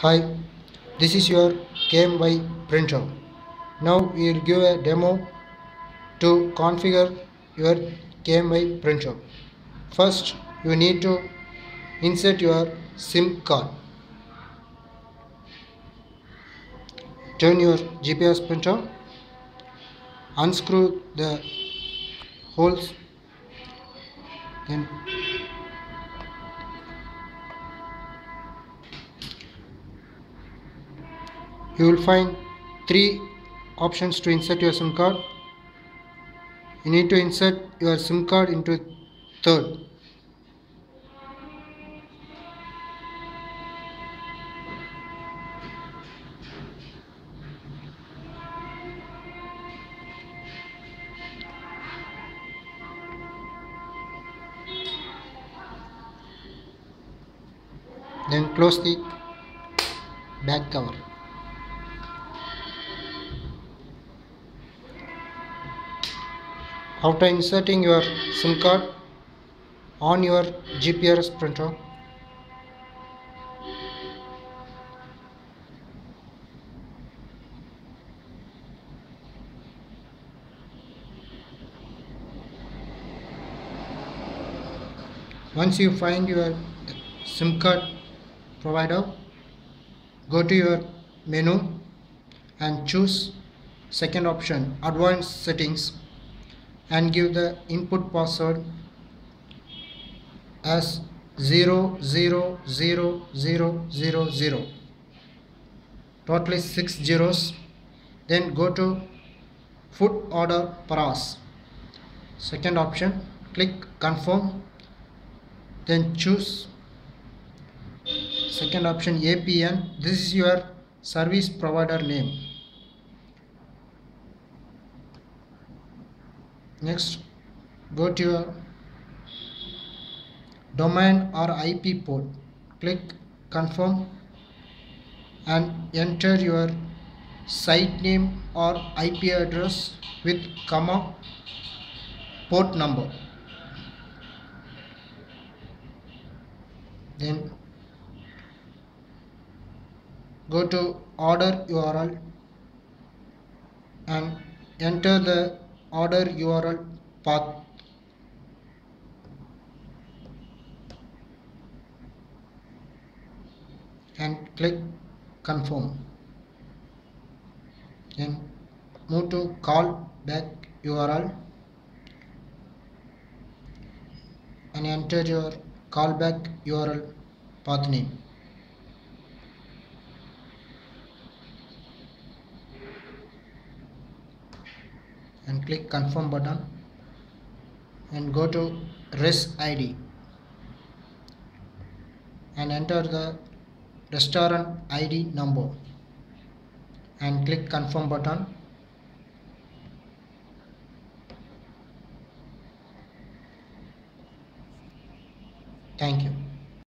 Hi, this is your KMY printer. Now we will give a demo to configure your KMY printer. First, you need to insert your SIM card. Turn your GPRS printer, unscrew the holes, then you will find three options to insert your sim card. You need to insert your sim card into third. Then close the back cover after inserting your SIM card on your GPRS printer? Once you find your SIM card provider go to your menu and choose second option advanced settings and give the input password as 000000 totally 6 zeros. Then go to food order paras second option click confirm. Then choose. Second option APN this is your service provider name next go to your domain or IP port. Click confirm and enter your site name or IP address with comma port number. Then go to order URL and enter the order URL path. And click confirm. Then move to call back URL and enter your callback URL path name and click confirm button and go to res id and enter the restaurant id number and click confirm button. Thank you